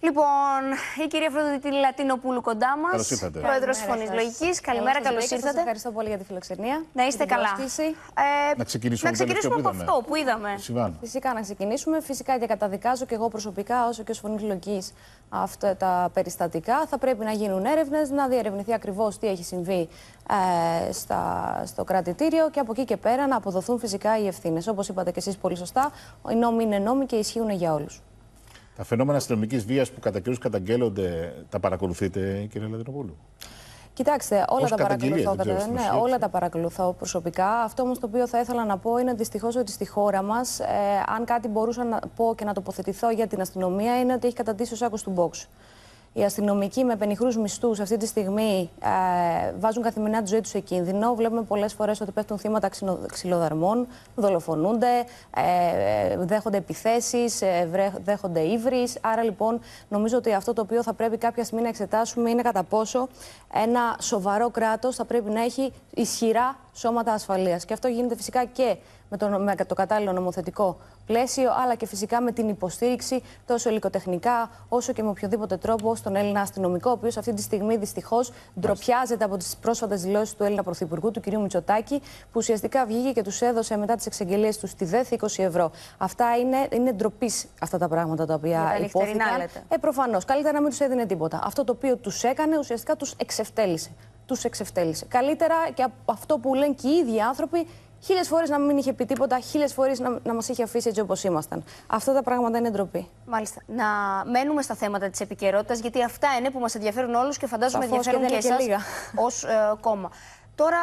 Λοιπόν, η κυρία Φροντίτη Λατινοπούλου κοντά μας. Καλώς ήρθατε. Πρόεδρος Φωνής Λογικής. Καλημέρα, καλώς ήρθατε. Σας ευχαριστώ πολύ για τη φιλοξενία. Να είστε την καλά. πρόσκληση. Ε, Να ξεκινήσουμε να από το ξεκινήσουμε από τελευταίο που αυτό που είδαμε. Συμβάν. Φυσικά να ξεκινήσουμε. Φυσικά και καταδικάζω και εγώ προσωπικά, όσο και ως φωνής λογικής, αυτά τα περιστατικά. Θα πρέπει να γίνουν έρευνες, να διερευνηθεί ακριβώς τι έχει συμβεί ε, στα, στο κρατητήριο και από εκεί και πέρα να αποδοθούν φυσικά οι ευθύνες. Όπως είπατε και εσείς πολύ σωστά, οι νόμοι είναι νόμοι και ισχύουν για όλους. Τα φαινόμενα αστυνομικής βίας που κατά καιρούς καταγγέλλονται, τα παρακολουθείτε, κύριε Λατινοπούλου. Κοιτάξτε, όλα Ως τα καταγγελίες, παρακολουθώ. δεν ξέρω, κατά- στην ναι, ουσία, όλα έτσι. τα παρακολουθώ προσωπικά. Αυτό όμως το οποίο θα ήθελα να πω είναι δυστυχώς ότι στη χώρα μας, ε, αν κάτι μπορούσα να πω και να τοποθετηθώ για την αστυνομία, είναι ότι έχει καταντήσει ο σάκος του box. Οι αστυνομικοί με πενιχρούς μισθούς αυτή τη στιγμή ε, βάζουν καθημερινά τη ζωή τους σε κίνδυνο. Βλέπουμε πολλές φορές ότι πέφτουν θύματα ξυνο- ξυλοδαρμών, δολοφονούνται, ε, ε, δέχονται επιθέσεις, δέχονται ύβρις. Άρα λοιπόν νομίζω ότι αυτό το οποίο θα πρέπει κάποια στιγμή να εξετάσουμε είναι κατά πόσο ένα σοβαρό κράτος θα πρέπει να έχει ισχυρά σώματα ασφαλείας. Και αυτό γίνεται φυσικά και με το, με το κατάλληλο νομοθετικό πλαίσιο, αλλά και φυσικά με την υποστήριξη τόσο υλικοτεχνικά όσο και με οποιοδήποτε τρόπο στον Έλληνα αστυνομικό, ο οποίος αυτή τη στιγμή δυστυχώς ντροπιάζεται από τις πρόσφατες δηλώσεις του Έλληνα Πρωθυπουργού, του κ. Μητσοτάκη, που ουσιαστικά βγήκε και τους έδωσε μετά τις εξαγγελίες τους στη ΔΕΘ 20 ευρώ. Αυτά είναι, είναι ντροπής αυτά τα πράγματα τα Για οποία τα νυχτερινά, υπόθηκαν. λέτε. Ε, προφανώς. Καλύτερα να μην τους έδινε τίποτα. Αυτό το οποίο τους έκανε ουσιαστικά τους εξευτέλισε. Τους εξευτέλισε. Καλύτερα και από αυτό που λένε και οι ίδιοι άνθρωποι, χίλιες φορές να μην είχε πει τίποτα, χίλιες φορές να, να μας είχε αφήσει έτσι όπως ήμασταν. Αυτά τα πράγματα είναι ντροπή. Μάλιστα. Να μένουμε στα θέματα της επικαιρότητας, γιατί αυτά είναι που μας ενδιαφέρουν όλους και φαντάζομαι Σαφώς ενδιαφέρουν και και, δεν είναι εσάς και λίγα. ως κόμμα. Τώρα,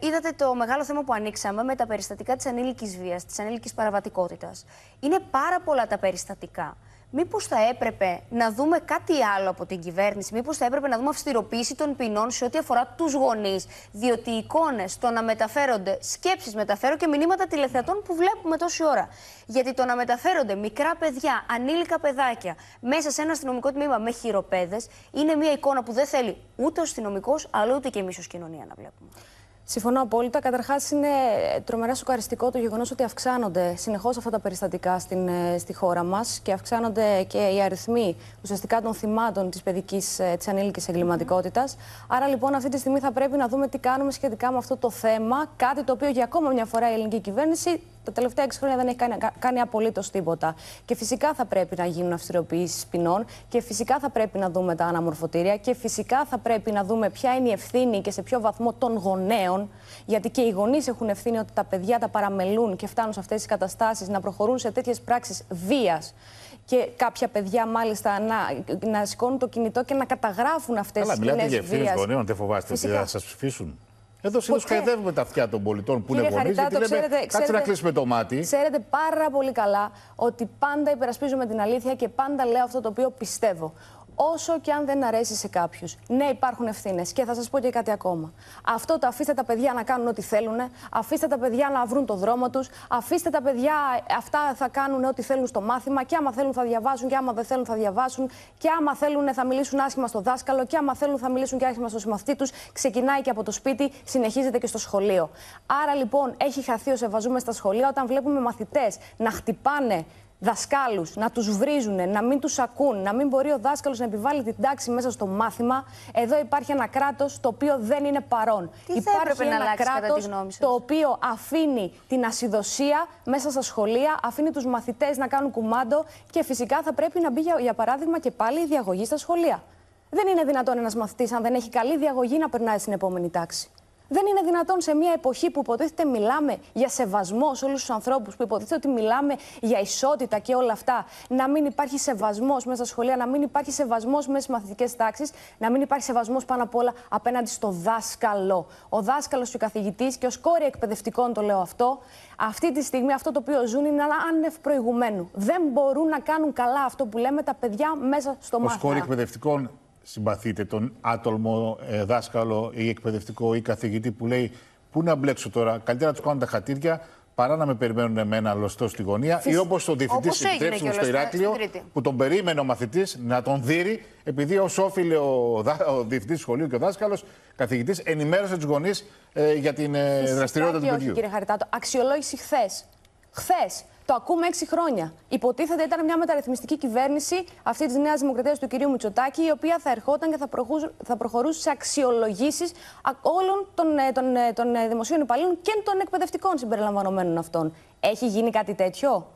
ε, είδατε το μεγάλο θέμα που ανοίξαμε με τα περιστατικά της ανήλικης βίας, της ανήλικης παραβατικότητας. Είναι πάρα πολλά τα περιστατικά. Μήπως θα έπρεπε να δούμε κάτι άλλο από την κυβέρνηση, μήπως θα έπρεπε να δούμε αυστηροποίηση των ποινών σε ό,τι αφορά τους γονείς; Διότι οι εικόνες το να μεταφέρονται σκέψεις, μεταφέρω και μηνύματα τηλεθεατών που βλέπουμε τόση ώρα. Γιατί το να μεταφέρονται μικρά παιδιά, ανήλικα παιδάκια μέσα σε ένα αστυνομικό τμήμα με χειροπέδες είναι μια εικόνα που δεν θέλει ούτε ο αστυνομικός, αλλά ούτε και εμείς ως κοινωνία να βλέπουμε. Συμφωνώ απόλυτα. Καταρχάς, είναι τρομερά σοκαριστικό το γεγονός ότι αυξάνονται συνεχώς αυτά τα περιστατικά στην, ε, στη χώρα μας και αυξάνονται και οι αριθμοί ουσιαστικά των θυμάτων της παιδικής, της ανήλικης εγκληματικότητας. Άρα, λοιπόν, αυτή τη στιγμή θα πρέπει να δούμε τι κάνουμε σχετικά με αυτό το θέμα. Κάτι το οποίο για ακόμα μια φορά η ελληνική κυβέρνηση τα τελευταία 6 χρόνια δεν έχει κάνει, κάνει απολύτως τίποτα. Και φυσικά θα πρέπει να γίνουν αυστηροποιήσει ποινών και φυσικά θα πρέπει να δούμε τα αναμορφωτήρια και φυσικά θα πρέπει να δούμε ποια είναι η ευθύνη και σε ποιο βαθμό των γονέων. Γιατί και οι γονείς έχουν ευθύνη ότι τα παιδιά τα παραμελούν και φτάνουν σε αυτές τις καταστάσεις να προχωρούν σε τέτοιες πράξεις βίας. Και κάποια παιδιά, μάλιστα, να, να σηκώνουν το κινητό και να καταγράφουν αυτές τις Καλά, μιλάτε για σκηνέ ευθύνες βίας. γονέων, δεν φοβάστε ότι Φυσικά. θα σας ψηφίσουν. Εδώ συνήθως Ποτέ. χαϊδεύουμε τα αυτιά των πολιτών που Κύριε είναι γονείς. Χαριτάτο, Γιατί λέμε, ξέρετε- κάτσε να ξέρετε- κλείσουμε το μάτι. Ξέρετε πάρα πολύ καλά ότι πάντα υπερασπίζομαι την αλήθεια και πάντα λέω αυτό το οποίο πιστεύω. Όσο και αν δεν αρέσει σε κάποιους. Ναι, υπάρχουν ευθύνες. Και θα σας πω και κάτι ακόμα. Αυτό το αφήστε τα παιδιά να κάνουν ό,τι θέλουν. Αφήστε τα παιδιά να βρουν το δρόμο τους. Αφήστε τα παιδιά, αυτά θα κάνουν ό,τι θέλουν στο μάθημα. Και άμα θέλουν θα διαβάσουν, και άμα δεν θέλουν θα διαβάσουν. Και άμα θέλουν θα μιλήσουν άσχημα στο δάσκαλο. Και άμα θέλουν θα μιλήσουν και άσχημα στο συμμαθητή τους. Ξεκινάει και από το σπίτι, συνεχίζεται και στο σχολείο. Άρα λοιπόν έχει χαθεί ο σεβασμός στα σχολεία όταν βλέπουμε μαθητές να χτυπάνε δασκάλους, να τους βρίζουν, να μην τους ακούν, να μην μπορεί ο δάσκαλος να επιβάλλει την τάξη μέσα στο μάθημα, εδώ υπάρχει ένα κράτος το οποίο δεν είναι παρόν. Τι θα υπάρχει έπρεπε να ένα αλλάξει κατά τη κράτος γνώμη σας; το οποίο αφήνει την ασυδοσία μέσα στα σχολεία, αφήνει τους μαθητές να κάνουν κουμάντο και φυσικά θα πρέπει να μπει για, για παράδειγμα και πάλι η διαγωγή στα σχολεία. Δεν είναι δυνατόν ένας μαθητής αν δεν έχει καλή διαγωγή να περνάει στην επόμενη τάξη. Δεν είναι δυνατόν σε μια εποχή που υποτίθεται μιλάμε για σεβασμό σε όλους τους ανθρώπους, που υποτίθεται ότι μιλάμε για ισότητα και όλα αυτά, να μην υπάρχει σεβασμός μέσα στα σχολεία, να μην υπάρχει σεβασμός μέσα στις μαθητικές τάξεις, να μην υπάρχει σεβασμός πάνω απ' όλα απέναντι στο δάσκαλο. Ο δάσκαλος και ο καθηγητής, και ω κόρη εκπαιδευτικών το λέω αυτό, αυτή τη στιγμή αυτό το οποίο ζουν είναι άνευ προηγουμένου. Δεν μπορούν να κάνουν καλά αυτό που λέμε τα παιδιά μέσα στο Ω μάθημα. κόρη εκπαιδευτικών, συμπαθείτε τον άτολμο ε, δάσκαλο ή εκπαιδευτικό ή καθηγητή που λέει Πού να μπλέξω τώρα, καλύτερα να τους κάνω τα χατήρια παρά να με περιμένουν εμένα λωστό στη γωνία. Ή όπως ο διευθυντή Όπως έγινε επιτρέψιμο κιόλας στο στην Ηράκλειο, Τρίτη. που τον περίμενε ο μαθητής να τον δείρει, επειδή ως όφιλε ο, δα- ο διευθυντή του σχολείου και ο δάσκαλος, καθηγητής, ενημέρωσε τους γονείς για την ε, Φυσικά δραστηριότητα και του όχι, παιδιού. κύριε Χαριτάτο. Αξιολόγηση χθες. Χθες. Το ακούμε έξι χρόνια. Υποτίθεται ήταν μια μεταρρυθμιστική κυβέρνηση αυτή της Νέας Δημοκρατίας του κυρίου Μητσοτάκη, η οποία θα ερχόταν και θα, θα προχωρούσε σε αξιολογήσεις όλων των, ε, των, ε, των, των δημοσίων υπαλλήλων και των εκπαιδευτικών συμπεριλαμβανομένων αυτών. Έχει γίνει κάτι τέτοιο;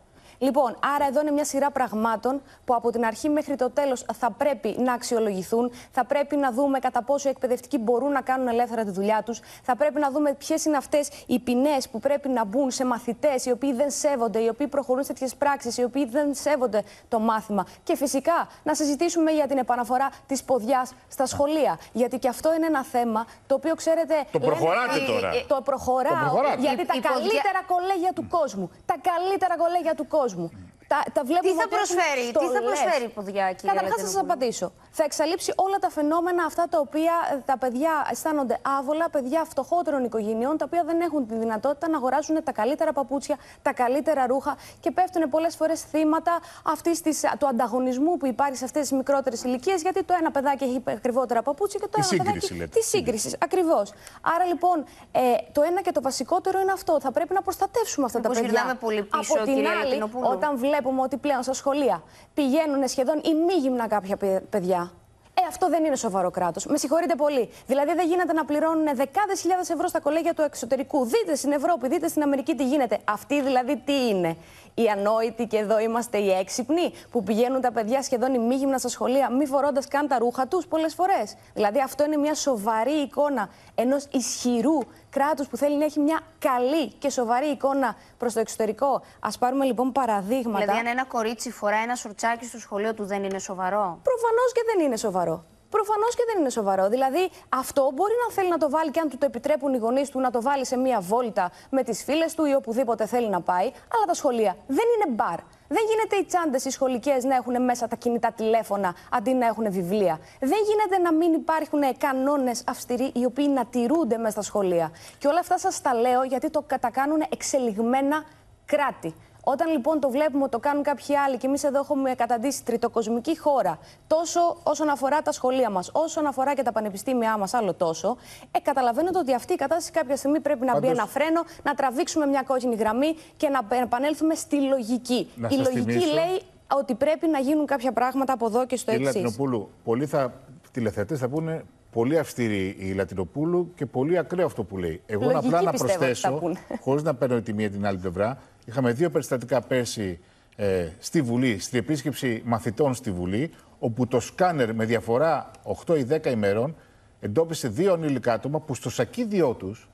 Λοιπόν, άρα εδώ είναι μια σειρά πραγμάτων που από την αρχή μέχρι το τέλος θα πρέπει να αξιολογηθούν. Θα πρέπει να δούμε κατά πόσο οι εκπαιδευτικοί μπορούν να κάνουν ελεύθερα τη δουλειά τους. Θα πρέπει να δούμε ποιες είναι αυτές οι ποινές που πρέπει να μπουν σε μαθητές οι οποίοι δεν σέβονται, οι οποίοι προχωρούν σε τέτοιες πράξεις, οι οποίοι δεν σέβονται το μάθημα. Και φυσικά να συζητήσουμε για την επαναφορά της ποδιάς στα σχολεία. Γιατί και αυτό είναι ένα θέμα το οποίο ξέρετε. Το προχωράτε τώρα. Το προχωράω. Γιατί τα καλύτερα κολέγια του κόσμου. Τα καλύτερα κολέγια του κόσμου κόσμου. Τα, τα βλέπουμε τι θα προσφέρει, τι θα προσφέρει η ποδιά, κύριε Καταρχάς, θα σας απαντήσω. Θα εξαλείψει όλα τα φαινόμενα αυτά τα οποία ε, τα παιδιά αισθάνονται άβολα, παιδιά φτωχότερων οικογενειών, τα οποία δεν έχουν τη δυνατότητα να αγοράσουν τα καλύτερα παπούτσια, τα καλύτερα ρούχα και πέφτουν πολλές φορές θύματα αυτής της, του ανταγωνισμού που υπάρχει σε αυτές τις μικρότερες ηλικίες, γιατί το ένα παιδάκι έχει ακριβότερα παπούτσια και το τη ένα παιδάκι. Λέτε. Τη σύγκριση. Ακριβώς. Άρα λοιπόν, ε, το ένα και το βασικότερο είναι αυτό. Θα πρέπει να προστατεύσουμε αυτά τα παιδιά. Πολύ πίσω, Από την άλλη, όταν βλέπουμε ότι πλέον στα σχολεία πηγαίνουν σχεδόν ημίγυμνα κάποια παιδιά. Ε, αυτό δεν είναι σοβαρό κράτος. Με συγχωρείτε πολύ. Δηλαδή, δεν γίνεται να πληρώνουν δεκάδες χιλιάδες ευρώ στα κολέγια του εξωτερικού. Δείτε στην Ευρώπη, δείτε στην Αμερική τι γίνεται. Αυτοί δηλαδή τι είναι; Οι ανόητοι και εδώ είμαστε οι έξυπνοι που πηγαίνουν τα παιδιά σχεδόν ημίγυμνα στα σχολεία, μη φορώντας καν τα ρούχα τους πολλές φορές. Δηλαδή, αυτό είναι μια σοβαρή εικόνα ενός ισχυρού κράτους που θέλει να έχει μια καλή και σοβαρή εικόνα προς το εξωτερικό. Α πάρουμε λοιπόν παραδείγματα. Δηλαδή, αν ένα κορίτσι φοράει ένα σορτσάκι στο σχολείο του, δεν είναι σοβαρό; Προφανώς και δεν είναι σοβαρό. Προφανώς και δεν είναι σοβαρό. Δηλαδή, αυτό μπορεί να θέλει να το βάλει και αν του το επιτρέπουν οι γονείς του να το βάλει σε μία βόλτα με τις φίλες του ή οπουδήποτε θέλει να πάει. Αλλά τα σχολεία δεν είναι μπαρ. Δεν γίνεται οι τσάντες οι σχολικές να έχουν μέσα τα κινητά τηλέφωνα αντί να έχουν βιβλία. Δεν γίνεται να μην υπάρχουν κανόνες αυστηροί οι οποίοι να τηρούνται μέσα στα σχολεία. Και όλα αυτά σας τα λέω γιατί το κατακάνουν εξελιγμένα κράτη. Όταν λοιπόν το βλέπουμε ότι το κάνουν κάποιοι άλλοι και εμείς εδώ έχουμε καταντήσει τριτοκοσμική χώρα, τόσο όσον αφορά τα σχολεία μας, όσον αφορά και τα πανεπιστήμια μας, άλλο τόσο, ε, καταλαβαίνετε ότι αυτή η κατάσταση κάποια στιγμή πρέπει να Πάντως... μπει ένα φρένο, να τραβήξουμε μια κόκκινη γραμμή και να επανέλθουμε στη λογική. η λογική λέει ότι πρέπει να γίνουν κάποια πράγματα από εδώ και στο εξής. Κύριε Λατινοπούλου, πολλοί θα, τηλεθεατές θα πούνε πολύ αυστηρή η Λατινοπούλου και πολύ ακραίο αυτό που λέει. Εγώ Λογική απλά να προσθέσω, χωρίς να παίρνω τη μία την άλλη πλευρά, Είχαμε δύο περιστατικά πέρσι ε, στη Βουλή, στην επίσκεψη μαθητών στη Βουλή, όπου το σκάνερ με διαφορά 8 ή 10 ημερών εντόπισε δύο ανήλικα άτομα που στο σακίδιό τους,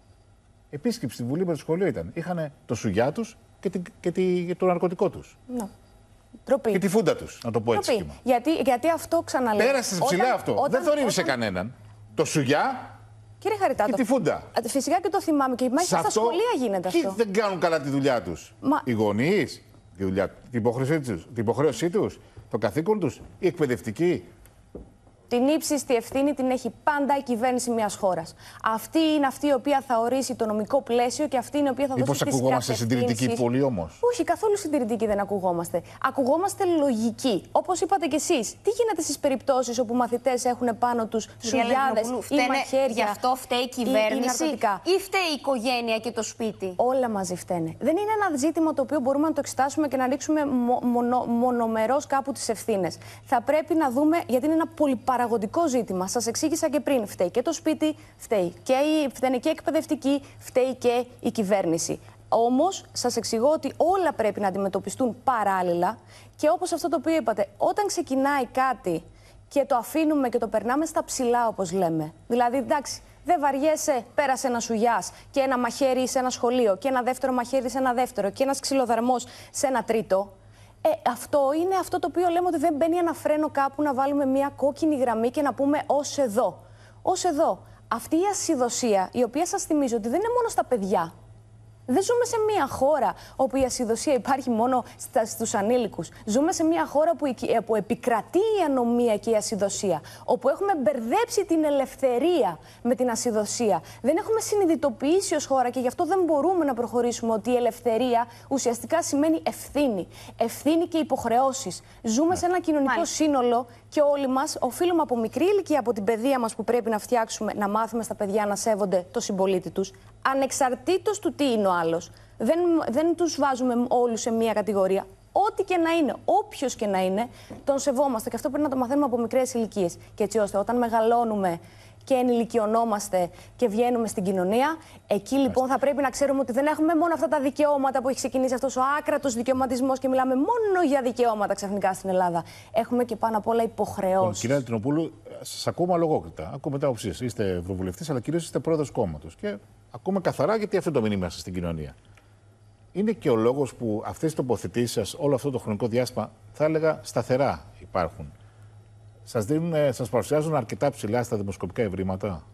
επίσκεψη στη Βουλή με το σχολείο ήταν, είχαν το σουγιά τους και, και, και το ναρκωτικό τους. Ναι. Και τη φούντα τους, να το πω έτσι. Γιατί, γιατί αυτό ξαναλέω. Πέρασες ψηλά αυτό. Όταν, Δεν θορύβησε όταν... κανέναν. Το σουγιά Κύριε Χαριτάτο. Και τη φούντα. Φυσικά και το θυμάμαι και μάλιστα στα σχολεία γίνεται αυτό. δεν κάνουν καλά τη δουλειά τους. Μα... Οι γονείς, τη την υποχρέωσή τους, το καθήκον τους, οι εκπαιδευτικοί, την ύψιστη ευθύνη την έχει πάντα η κυβέρνηση μιας χώρας. Αυτή είναι αυτή η οποία θα ορίσει το νομικό πλαίσιο και αυτή είναι η οποία θα δώσει τις ακουγόμαστε συντηρητικοί πολύ όμως; Όχι, καθόλου συντηρητικοί δεν ακουγόμαστε. Ακουγόμαστε λογική. Όπως είπατε κι εσείς, τι γίνεται στις περιπτώσεις όπου μαθητές έχουν πάνω τους σουλιάδε ή μαχαίρια. Γι' αυτό φταίει η κυβέρνηση ή, ή φταίει η οικογένεια και το σπίτι; Όλα μαζί φταίνε. Δεν είναι ένα ζήτημα το οποίο μπορούμε να το εξετάσουμε και να ρίξουμε μονο, μονομερός κάπου τις ευθύνες. Θα πρέπει να δούμε, γιατί είναι ένα πολυπαραγωγικό παραγωγικό ζήτημα. Σας εξήγησα και πριν. Φταίει και το σπίτι, φταίει και η, φταίνε και η εκπαιδευτική, φταίει και η κυβέρνηση. Όμως, σας εξηγώ ότι όλα πρέπει να αντιμετωπιστούν παράλληλα και όπως αυτό το οποίο είπατε, όταν ξεκινάει κάτι και το αφήνουμε και το περνάμε στα ψηλά, όπως λέμε. Δηλαδή, εντάξει, δεν βαριέσαι, πέρασε ένα σουγιάς και ένα μαχαίρι σε ένα σχολείο και ένα δεύτερο μαχαίρι σε ένα δεύτερο και ένας ξυλοδαρμός σε ένα τρίτο. Ε, αυτό είναι αυτό το οποίο λέμε ότι δεν μπαίνει ένα φρένο κάπου να βάλουμε μια κόκκινη γραμμή και να πούμε ως εδώ. Ω εδώ. Αυτή η ασυδοσία, η οποία σας θυμίζω ότι δεν είναι μόνο στα παιδιά. Δεν ζούμε σε μια χώρα όπου η ασυδοσία υπάρχει μόνο στους ανήλικους. Ζούμε σε μια χώρα που, ε, που επικρατεί η ανομία και η ασυδοσία. Όπου έχουμε μπερδέψει την ελευθερία με την ασυδοσία. Δεν έχουμε συνειδητοποιήσει ως χώρα και γι' αυτό δεν μπορούμε να προχωρήσουμε ότι η ελευθερία ουσιαστικά σημαίνει ευθύνη. Ευθύνη και υποχρεώσεις. Ζούμε σε ένα κοινωνικό σύνολο και όλοι μας οφείλουμε από μικρή ηλικία, από την παιδεία μας που πρέπει να φτιάξουμε, να μάθουμε στα παιδιά να σέβονται το συμπολίτη τους, ανεξαρτήτως του τι είναι ο άλλος. Δεν, δεν τους βάζουμε όλους σε μία κατηγορία. Ό,τι και να είναι, όποιος και να είναι, τον σεβόμαστε. Και αυτό πρέπει να το μαθαίνουμε από μικρές ηλικίες. Και έτσι ώστε όταν μεγαλώνουμε και ενηλικιωνόμαστε και βγαίνουμε στην κοινωνία. Εκεί λοιπόν θα πρέπει να ξέρουμε ότι δεν έχουμε μόνο αυτά τα δικαιώματα που έχει ξεκινήσει αυτός ο άκρατος δικαιωματισμός και μιλάμε μόνο για δικαιώματα ξαφνικά στην Ελλάδα. Έχουμε και πάνω απ' όλα υποχρεώσεις. Λοιπόν, κυρία Λιτινοπούλου, σας ακούμε αλογόκριτα. Ακούμε τα οψίες. Είστε ευρωβουλευτής, αλλά κυρίως είστε πρόεδρος κόμματος. Και ακούμε καθαρά γιατί αυτό το μήνυμα σας στην κοινωνία. Είναι και ο λόγος που αυτές τι τοποθετήσεις σας όλο αυτό το χρονικό διάστημα, θα έλεγα, σταθερά υπάρχουν σας, δίνουν, σας παρουσιάζουν αρκετά ψηλά στα δημοσκοπικά ευρήματα.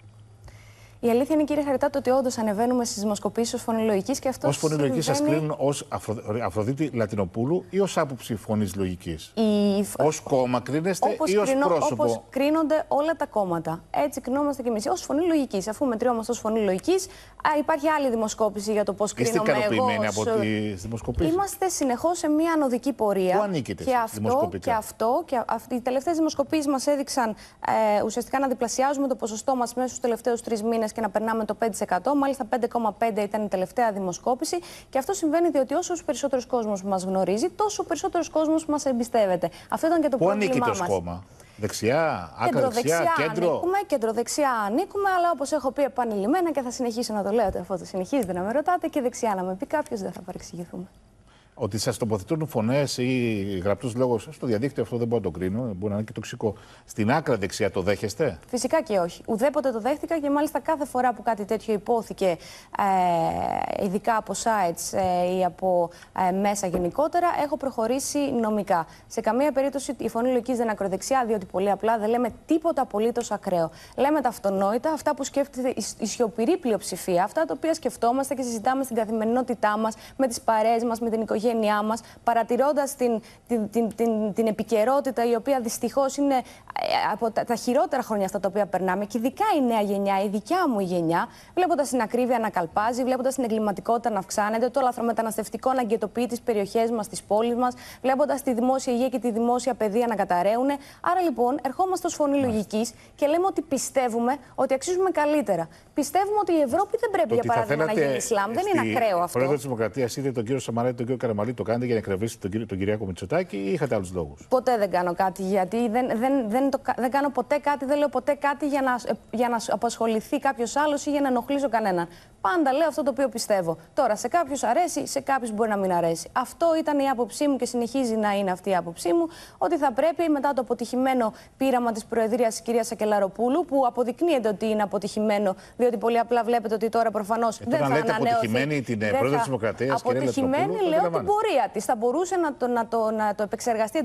Η αλήθεια είναι, κύριε Χαριτάτο, ότι όντως ανεβαίνουμε στις δημοσκοπήσεις ως φωνή λογική και αυτός. Ω φωνή λογική σα κρίνουν ως Αφρο... Αφροδίτη Λατινοπούλου ή ως άποψη φωνής λογικής; Η... Ω κόμμα κρίνεστε όπως ή ως πρόσωπο. Όπως κρίνονται όλα τα κόμματα. Έτσι κρινόμαστε κι εμείς. Ω φωνή λογικής. Αφού μετριόμαστε ως φωνή λογικής, υπάρχει άλλη δημοσκόπηση για το πώς κρίνομαι Είστε ικανοποιημένοι από τις δημοσκοπήσεις; Είμαστε συνεχώς σε μια ανωδική πορεία. Πού ανήκετε και αυτό, και αυτό και οι τελευταίες δημοσκοπήσεις μας έδειξαν ε, ουσιαστικά να διπλασιάζουμε το ποσοστό μας μέσα στους τελευταίους τρεις μήνες και να περνάμε το 5%. Μάλιστα, 5,5% ήταν η τελευταία δημοσκόπηση. Και αυτό συμβαίνει διότι όσο περισσότερος κόσμος μας γνωρίζει, τόσο περισσότερος κόσμος μας εμπιστεύεται. Αυτό ήταν και το Πού πρόβλημά μας. κόμμα. Δεξιά, άκρα δεξιά, κέντρο; Ανήκουμε, κέντρο-δεξιά ανήκουμε, αλλά όπως έχω πει επανειλημμένα και θα συνεχίσω να το λέω, αφού το συνεχίζετε να με ρωτάτε, και δεξιά να με πει κάποιος, δεν θα παρεξηγηθούμε ότι σας τοποθετούν φωνές ή γραπτούς λόγους στο διαδίκτυο, αυτό δεν μπορώ να το κρίνω. Μπορεί να είναι και τοξικό. Στην άκρα δεξιά το δέχεστε; Φυσικά και όχι. Ουδέποτε το δέχτηκα και μάλιστα κάθε φορά που κάτι τέτοιο υπόθηκε, ε, ειδικά από sites ε, ή από ε, μέσα γενικότερα, έχω προχωρήσει νομικά. Σε καμία περίπτωση η φωνή λογικής δεν είναι ακροδεξιά, διότι πολύ απλά δεν λέμε τίποτα απολύτως ακραίο. Λέμε τα αυτονόητα, αυτά που σκέφτεται η σιωπηρή πλειοψηφία, αυτά τα οποία σκεφτόμαστε και συζητάμε στην καθημερινότητά μας, με τις παρέες μας, με την οικογένεια οικογένειά μας, παρατηρώντας την, την, την, την, την επικαιρότητα, η οποία δυστυχώς είναι ε, από τα, τα, χειρότερα χρόνια αυτά τα οποία περνάμε, και ειδικά η νέα γενιά, η δικιά μου η γενιά, βλέποντας την ακρίβεια να καλπάζει, βλέποντας την εγκληματικότητα να αυξάνεται, το λαθρομεταναστευτικό να αγκαιτοποιεί τις περιοχές μας, τις πόλεις μας, βλέποντας τη δημόσια υγεία και τη δημόσια παιδεία να καταραίουν. Άρα λοιπόν, ερχόμαστε ως φωνή λογικής και λέμε ότι πιστεύουμε ότι αξίζουμε καλύτερα. Πιστεύουμε ότι η Ευρώπη δεν πρέπει, για παράδειγμα, να γίνει Ισλάμ. Δεν είναι ακραίο αυτό. Πρόεδρο της Δημοκρατίας, είδε τον κύριο Σαμαρέτη, τον κύριο Καραμαλή, το κάνετε για να εκρεβήσετε τον, τον Κυριάκο Μητσοτάκη ή είχατε άλλους λόγους; Ποτέ δεν κάνω κάτι γιατί δεν, δεν, δεν, το, δεν κάνω ποτέ κάτι, δεν λέω ποτέ κάτι για να, για να απασχοληθεί κάποιος άλλος ή για να ενοχλήσω κανέναν. Πάντα λέω αυτό το οποίο πιστεύω. Τώρα, σε κάποιους αρέσει, σε κάποιους μπορεί να μην αρέσει. Αυτό ήταν η άποψή μου και συνεχίζει να είναι αυτή η άποψή μου, ότι θα πρέπει μετά το αποτυχημένο πείραμα της Προεδρίας της κυρίας Σακελαροπούλου, που αποδεικνύεται ότι είναι αποτυχημένο, διότι πολύ απλά βλέπετε ότι τώρα προφανώς ε, δεν θα ανανεωθεί. Αποτυχημένη την πρόεδρο της Δημοκρατίας, Αποτυχημένη, λέω την πορεία της. Θα μπορούσε να το, να το, να το επεξεργαστεί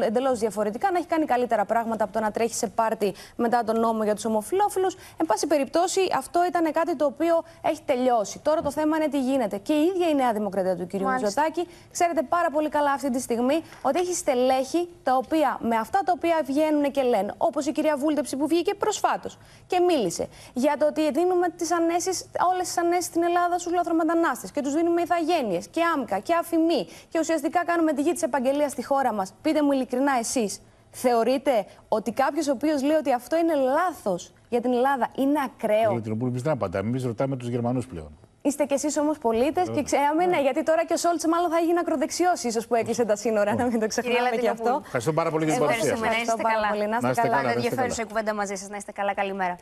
εντελώς διαφορετικά, να έχει κάνει καλύτερα πράγματα από το να τρέχει σε πάρτι μετά τον νόμο για τους ομοφυλόφιλους. Εν πάση περιπτώσει, αυτό ήταν κάτι το οποίο έχει τελειώσει. Τώρα το θέμα είναι τι γίνεται. Και η ίδια η Νέα Δημοκρατία του κ. Μητσοτάκη, ξέρετε πάρα πολύ καλά αυτή τη στιγμή ότι έχει στελέχη τα οποία με αυτά τα οποία βγαίνουν και λένε, όπως η κυρία Βούλτεψη που βγήκε προσφάτως και μίλησε για το ότι δίνουμε τις ανέσεις, όλες τις ανέσεις στην Ελλάδα στους λαθρομετανάστες και τους δίνουμε ηθαγένειες και άμκα και αφημί και ουσιαστικά κάνουμε τη γη της επαγγελίας στη χώρα μας. Πείτε μου ειλικρινά εσείς, θεωρείτε ότι κάποιος ο οποίος λέει ότι αυτό είναι λάθος για την Ελλάδα είναι ακραίο; Κύριε εμεί δεν απαντάμε. Εμείς ρωτάμε τους Γερμανούς πλέον. Είστε κι εσείς όμως πολίτες και ξέραμε, ναι, γιατί τώρα και ο Σόλτς μάλλον θα γίνει ακροδεξιός, ίσως που έκλεισε τα σύνορα, να μην το ξεχνάμε και αυτό. Ευχαριστώ πάρα πολύ για την παρουσία σας. Να είστε καλά. Να είστε καλά. Ενδιαφέρουσα κουβέντα μαζί σας. Να είστε καλά. Καλημέρα.